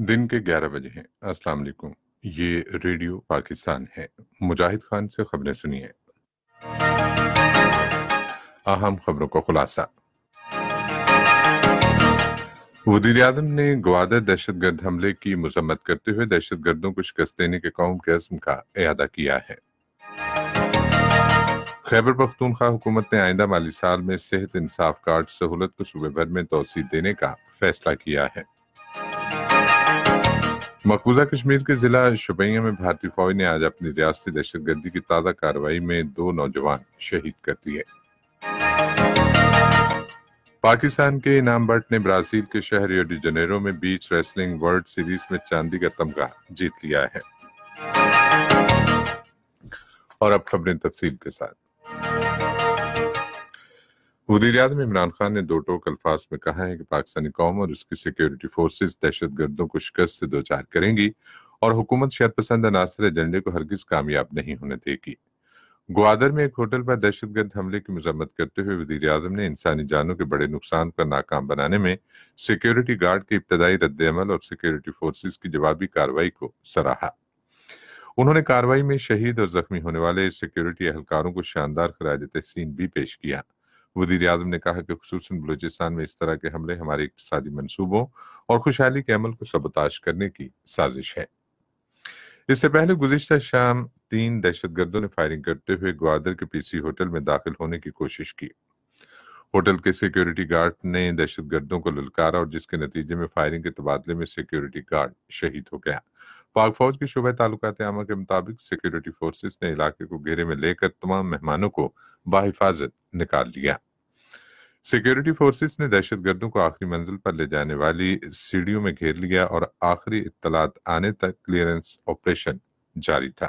دن کے گیارہ بجے ہیں۔ السلام علیکم۔ یہ ریڈیو پاکستان ہے۔ مجاہد خان سے خبریں سنیے۔ اہم خبروں کو خلاصہ۔ وزیر اعظم نے گوادر دہشت گرد حملے کی مذمت کرتے ہوئے دہشت گردوں کو شکست دینے کے قوم کے عزم کا اعادہ کیا ہے۔ خیبر پختونخوا حکومت نے آئندہ مالی سال میں صحت انصاف کارڈ سہولت کو صوبے بھر میں توسیع دینے کا فیصلہ کیا ہے۔ مقبوضہ کشمیر کے ضلع شپیہ میں بھارتی فوج نے آج اپنی ریاستی دہشت گردی کی تازہ کاروائی میں دو نوجوان شہید کر دیے۔ پاکستان کے انعام بٹ نے برازیل کے شہر ڈی جنیرو میں بیچ ریسلنگ ورلڈ سیریز میں چاندی کا تمغہ جیت لیا ہے۔ اور اب خبریں تفصیل کے ساتھ۔ وزیر اعظم عمران خان نے دو ٹوک الفاظ میں کہا ہے کہ پاکستانی قوم اور اس کی سیکیورٹی فورسز دہشت گردوں کو شکست سے دوچار کریں گی اور حکومت شہر پسند عناصر ایجنڈے کو ہرگز کامیاب نہیں ہونے دے گی۔ گوادر میں ایک ہوٹل پر دہشت گرد حملے کی مذمت کرتے ہوئے وزیر اعظم نے انسانی جانوں کے بڑے نقصان پر ناکام بنانے میں سیکیورٹی گارڈ کے ابتدائی رد عمل اور سیکیورٹی فورسز کی جوابی کاروائی کو سراہا۔ انہوں نے کاروائی میں شہید اور زخمی ہونے والے سیکیورٹی اہلکاروں کو شاندار خراج تحسین بھی پیش کیا۔ وزیر اعظم نے کہا کہ خصوصاً بلوچستان میں اس طرح کے حملے ہمارے اقتصادی منصوبوں اور خوشحالی کے عمل کو سبتاش کرنے کی سازش ہے۔ اس سے پہلے گزشتہ شام تین دہشت گردوں نے فائرنگ کرتے ہوئے گوادر کے پی سی ہوٹل میں داخل ہونے کی کوشش کی۔ ہوٹل کے سیکیورٹی گارڈ نے دہشت گردوں کو للکارا اور جس کے نتیجے میں فائرنگ کے تبادلے میں سیکیورٹی گارڈ شہید ہو گیا۔ پاک فوج کے شعبہ تعلقات عامہ کے مطابق سیکیورٹی فورسز نے علاقے کو گھیرے میں لے کر تمام مہمانوں کو بحفاظت نکال لیا۔ سیکیورٹی فورسز نے دہشت گردوں کو آخری منزل پر لے جانے والی سیڑھیوں میں گھیر لیا اور آخری اطلاعات آنے تک کلیئرنس آپریشن جاری تھا۔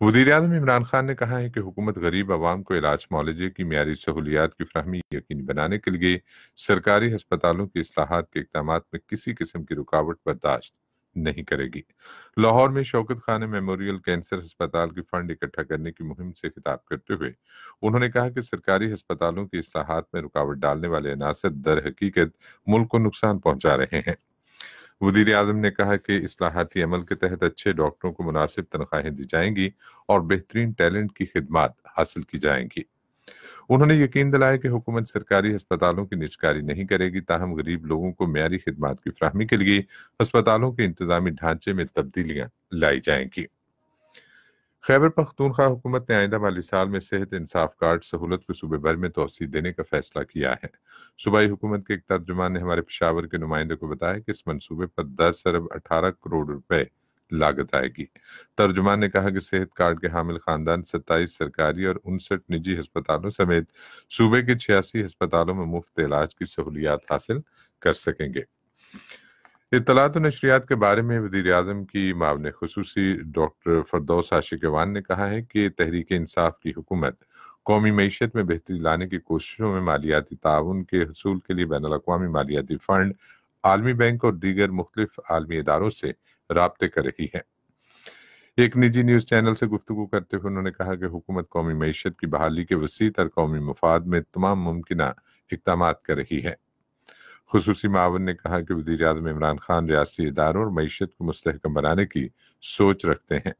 وزیر اعظم عمران خان نے کہا ہے کہ حکومت غریب عوام کو علاج معالجے کی معیاری سہولیات کی فراہمی یقینی بنانے کے لیے سرکاری ہسپتالوں کی اصلاحات کے اقدامات میں کسی قسم کی رکاوٹ برداشت نہیں کرے گی۔ لاہور میں شوکت خان میموریل کینسر ہسپتال کی فنڈ اکٹھا کرنے کی مہم سے خطاب کرتے ہوئے انہوں نے کہا کہ سرکاری ہسپتالوں کی اصلاحات میں رکاوٹ ڈالنے والے عناصر در حقیقت ملک کو نقصان پہنچا رہے ہیں۔ وزیر اعظم نے کہا کہ اصلاحاتی عمل کے تحت اچھے ڈاکٹروں کو مناسب تنخواہیں دی جائیں گی اور بہترین ٹیلنٹ کی خدمات حاصل کی جائیں گی۔ انہوں نے یقین دلایا کہ حکومت سرکاری ہسپتالوں کی نجکاری نہیں کرے گی تاہم غریب لوگوں کو معیاری خدمات کی فراہمی کے لیے ہسپتالوں کے انتظامی ڈھانچے میں تبدیلیاں لائی جائیں گی۔ خیبر پختونخوا حکومت نے آئندہ مالی سال میں صحت انصاف کارڈ سہولت کو صوبے بھر میں توسیع دینے کا فیصلہ کیا ہے۔ صوبائی حکومت کے ایک ترجمان نے ہمارے پشاور کے نمائندے کو بتایا کہ اس منصوبے پر دس ارب اٹھارہ کروڑ روپے لاگت آئے گی۔ ترجمان نے کہا کہ صحت کارڈ کے حامل خاندان ستائیس سرکاری اور انسٹھ نجی ہسپتالوں سمیت صوبے کے چھیاسی ہسپتالوں میں مفت علاج کی سہولیات حاصل کر سکیں گے۔ اطلاعات و نشریات کے بارے میں وزیر اعظم کی معاون خصوصی ڈاکٹر فردوس عاشقوان نے کہا ہے کہ تحریک انصاف کی حکومت قومی معیشت میں بہتری لانے کی کوششوں میں مالیاتی تعاون کے حصول کے لیے بین الاقوامی مالیاتی فنڈ، عالمی بینک اور دیگر مختلف عالمی اداروں سے رابطے کر رہی ہے۔ ایک نجی نیوز چینل سے گفتگو کرتے ہوئے انہوں نے کہا کہ حکومت قومی معیشت کی بحالی کے وسیع تر قومی مفاد میں تمام ممکنہ اقدامات کر رہی ہے۔ خصوصی معاون نے کہا کہ وزیر اعظم عمران خان ریاستی اداروں اور معیشت کو مستحکم بنانے کی سوچ رکھتے ہیں۔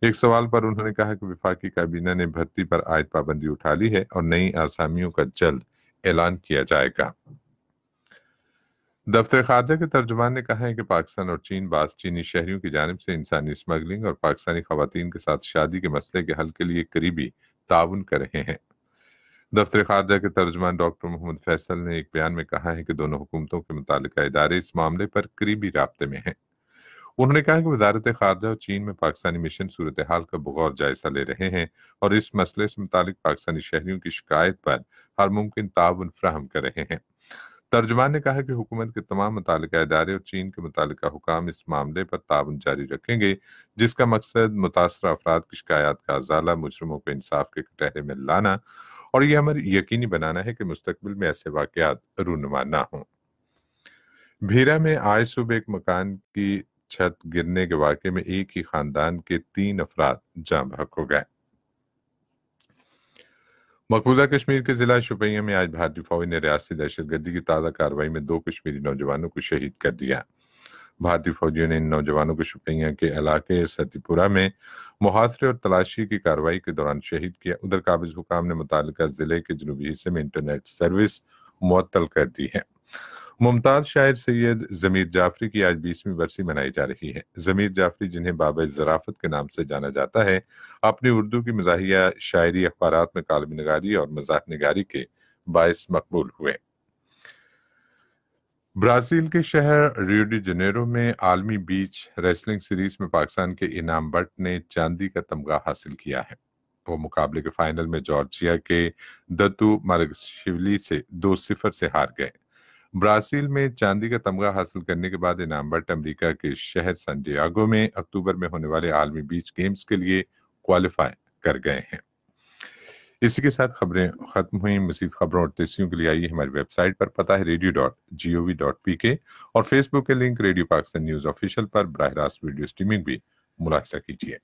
ایک سوال پر انہوں نے کہا کہ وفاقی کابینہ نے بھرتی پر عائد پابندی اٹھا لی ہے اور نئی آسامیوں کا جلد اعلان کیا جائے گا۔ دفتر خارجہ کے ترجمان نے کہا ہے کہ پاکستان اور چین بعض چینی شہریوں کی جانب سے انسانی اسمگلنگ اور پاکستانی خواتین کے ساتھ شادی کے مسئلے کے حل کے لیے قریبی تعاون کر رہے ہیں۔ دفتر خارجہ کے ترجمان ڈاکٹر محمد فیصل نے ایک بیان میں کہا ہے کہ دونوں حکومتوں کے متعلقہ ادارے اس معاملے پر قریبی رابطے میں ہیں۔ انہوں نے کہا کہ وزارت خارجہ اور چین میں پاکستانی مشن صورتحال کا بغور جائزہ لے رہے ہیں اور اس مسئلے سے متعلق پاکستانی شہریوں کی شکایت پر ہر ممکن تعاون فراہم کر رہے ہیں۔ ترجمان نے کہا کہ حکومت کے تمام متعلقہ ادارے اور چین کے متعلقہ حکام اس معاملے پر تعاون جاری رکھیں گے، جس کا مقصد متاثرہ افراد کی شکایات کا ازالہ، مجرموں کو انصاف کے کٹہرے میں لانا اور یہ امر یقینی بنانا ہے کہ مستقبل میں ایسے واقعات رونما نہ ہوں۔ بھیرا میں آئے صبح ایک مکان کی چھت گرنے کے واقعے میں ایک ہی خاندان کے تین افراد جاں بحق ہو گئے۔ مقبوضہ کشمیر کے ضلع شپیہ میں آج بھارتی فوج نے ریاستی دہشت گردی کی تازہ کاروائی میں دو کشمیری نوجوانوں کو شہید کر دیا۔ بھارتی فوجیوں نے ان نوجوانوں کو شپیاں کے علاقے ستی پورہ میں محاصرے اور تلاشی کی کارروائی کے دوران شہید کیا۔ ادھر قابض حکام نے متعلقہ ضلع کے جنوبی حصے میں انٹرنیٹ سروس معطل کر دی ہے۔ ممتاز شاعر سید ضمیر جعفری کی آج بیسویں برسی منائی جا رہی ہے۔ ضمیر جعفری جنہیں بابا ذرافت کے نام سے جانا جاتا ہے، اپنی اردو کی مزاحیہ شاعری اخبارات میں کالم نگاری اور مزاح نگاری کے باعث مقبول ہوئے۔ برازیل کے شہر ریو ڈی جنیرو میں عالمی بیچ ریسلنگ سیریز میں پاکستان کے انعام بٹ نے چاندی کا تمغہ حاصل کیا ہے۔ وہ مقابلے کے فائنل میں جارجیا کے دتو مرگشولی سے دو صفر سے ہار گئے۔ برازیل میں چاندی کا تمغہ حاصل کرنے کے بعد انعام بٹ امریکہ کے شہر سنڈیاگو میں اکتوبر میں ہونے والے عالمی بیچ گیمز کے لیے کوالیفائی کر گئے ہیں۔ اسی کے ساتھ خبریں ختم ہوئیں۔ مزید خبروں اور تیسیوں کے لیے آئیے ہماری ویب سائٹ پر۔ پتہ ہے radio dot G O V dot P K اور فیس بک کے link radio Pakistan news official پر۔ براہ راست ویڈیو سٹریمنگ بھی ملاحظہ کیجیے۔